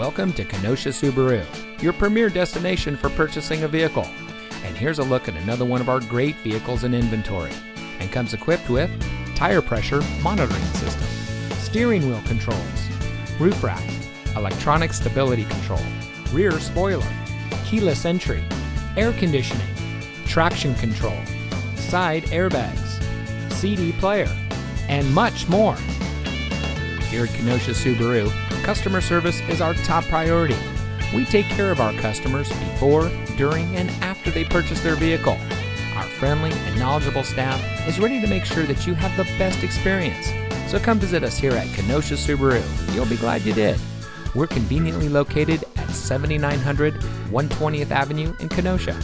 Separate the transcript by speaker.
Speaker 1: Welcome to Kenosha Subaru, your premier destination for purchasing a vehicle. And here's a look at another one of our great vehicles in inventory. And comes equipped with tire pressure monitoring system, steering wheel controls, roof rack, electronic stability control, rear spoiler, keyless entry, air conditioning, traction control, side airbags, CD player, and much more. Here at Kenosha Subaru, customer service is our top priority. We take care of our customers before, during, and after they purchase their vehicle. Our friendly and knowledgeable staff is ready to make sure that you have the best experience. So come visit us here at Kenosha Subaru. You'll be glad you did. We're conveniently located at 7900 120th Avenue in Kenosha.